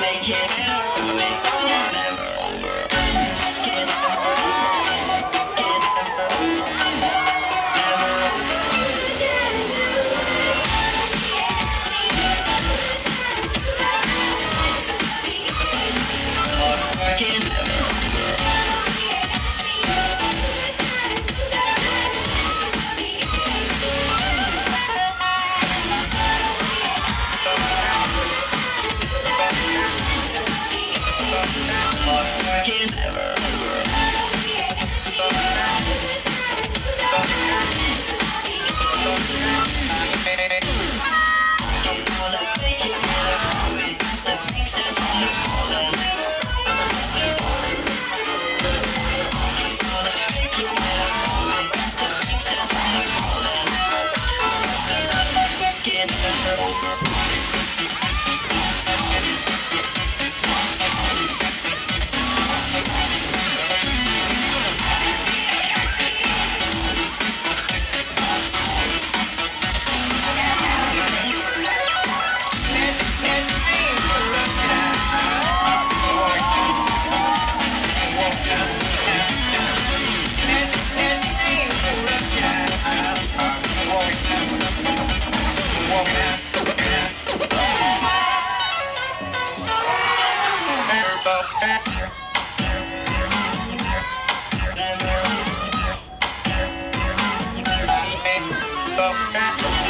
Make it Turbo.